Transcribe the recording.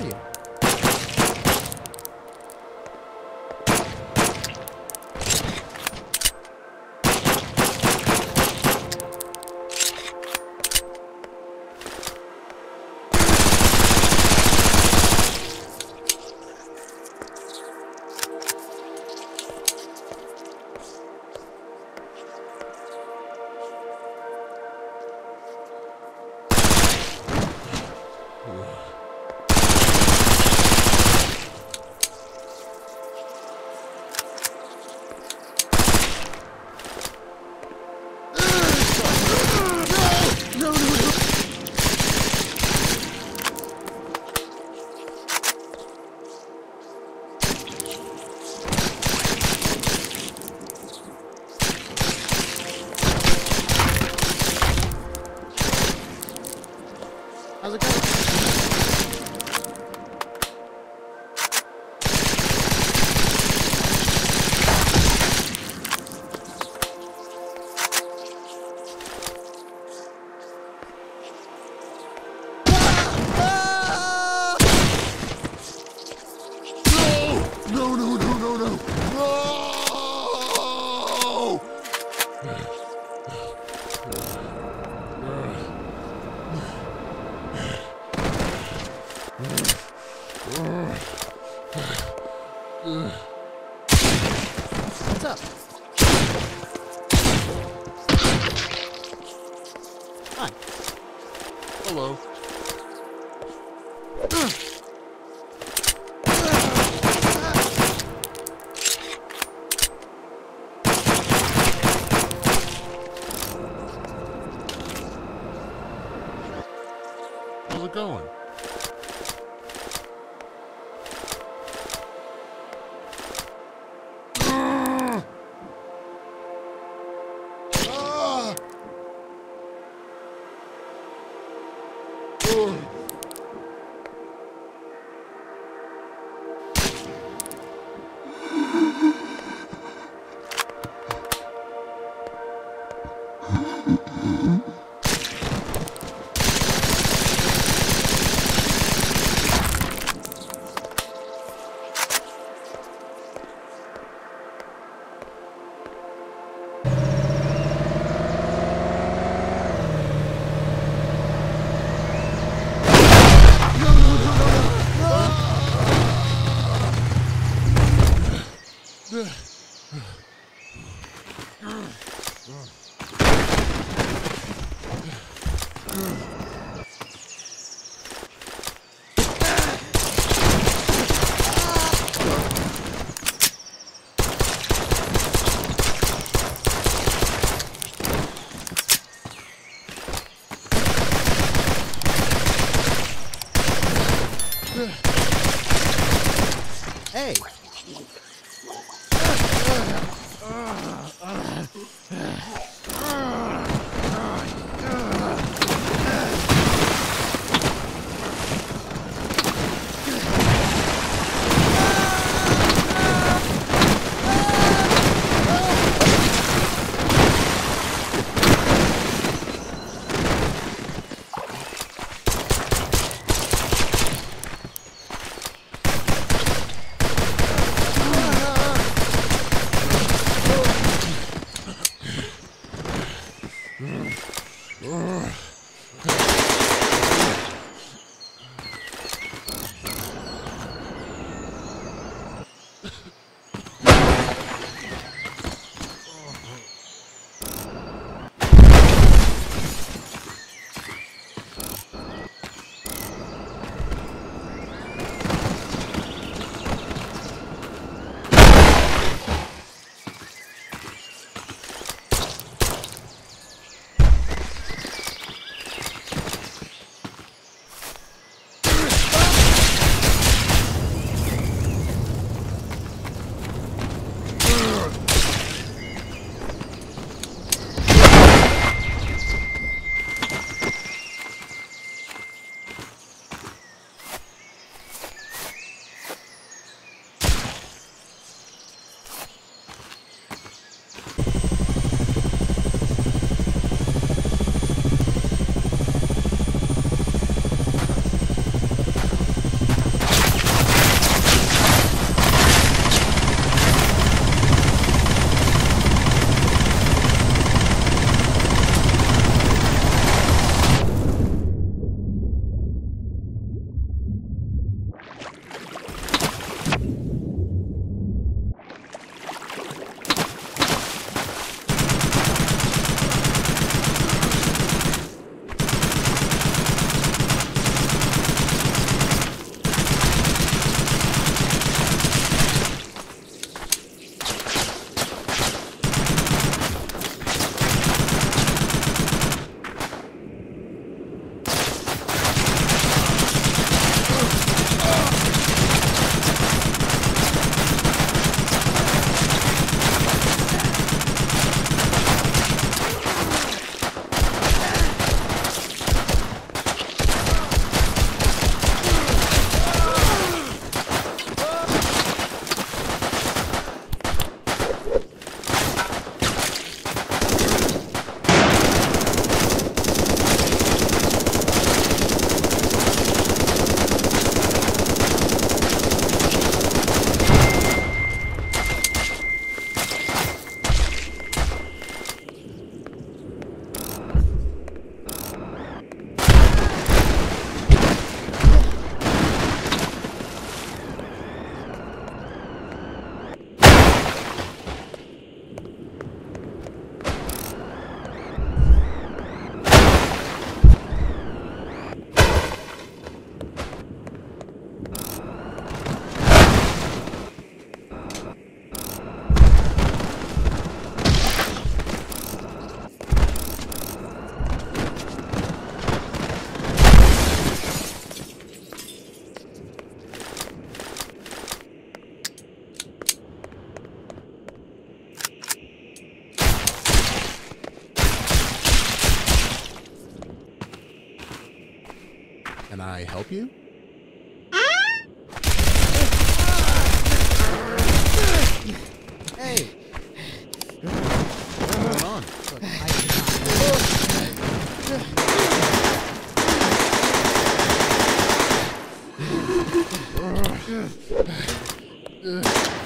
How What's up? Hi. Hello. How's it going? Ah! Ugh. Can I help you? Hey! What's going on? I cannot...